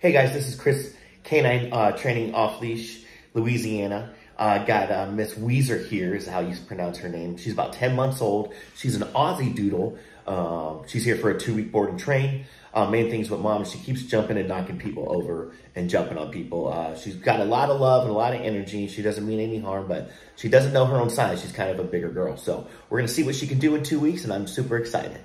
Hey guys, this is Chris Canine uh, Training Off Leash, Louisiana. Uh, got uh, Miss Ouiser here, is how you pronounce her name. She's about 10 months old. She's an Aussie Doodle. Um, she's here for a two week board and train. Uh, main things with mom, she keeps jumping and knocking people over and jumping on people. Uh, she's got a lot of love and a lot of energy. She doesn't mean any harm, but she doesn't know her own size. She's kind of a bigger girl. So we're going to see what she can do in two weeks, and I'm super excited.